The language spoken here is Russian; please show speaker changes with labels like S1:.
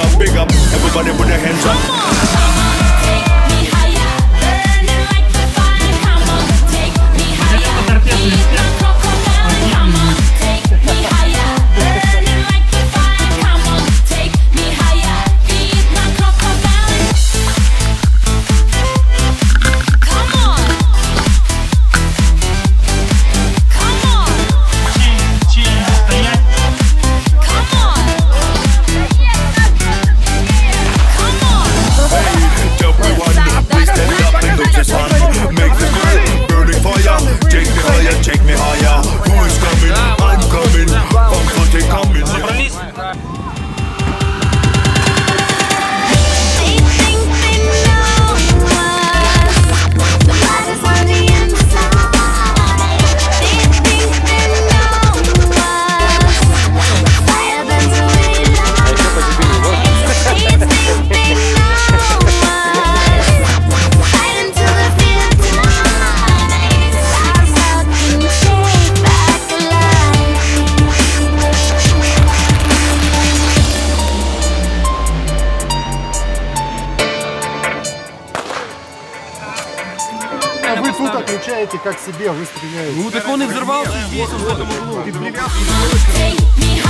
S1: up, big up. Everybody put their hands up. Представляете, как себе вы стреляете.
S2: Ну так он и взорвался здесь, он в этом углу.
S3: Take me